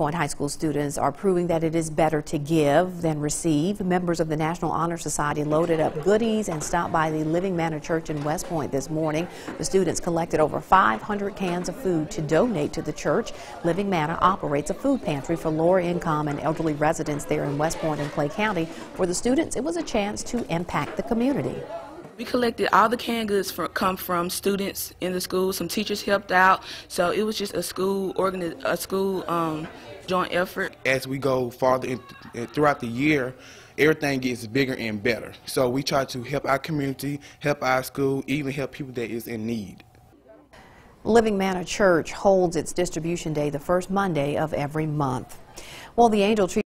Point High School students are proving that it is better to give than receive. Members of the National Honor Society loaded up goodies and stopped by the Living Manna Church in West Point this morning. The students collected over 500 cans of food to donate to the church. Living Manna operates a food pantry for lower income and elderly residents there in West Point and Clay County. For the students, it was a chance to impact the community. We collected all the canned goods from, come from students in the school. Some teachers helped out, so it was just a school organi- a school um, joint effort. As we go farther in, in- throughout the year, everything gets bigger and better. So we try to help our community, help our school, even help people that is in need. Living Manna Church holds its distribution day the first Monday of every month. Well, the Angel Tree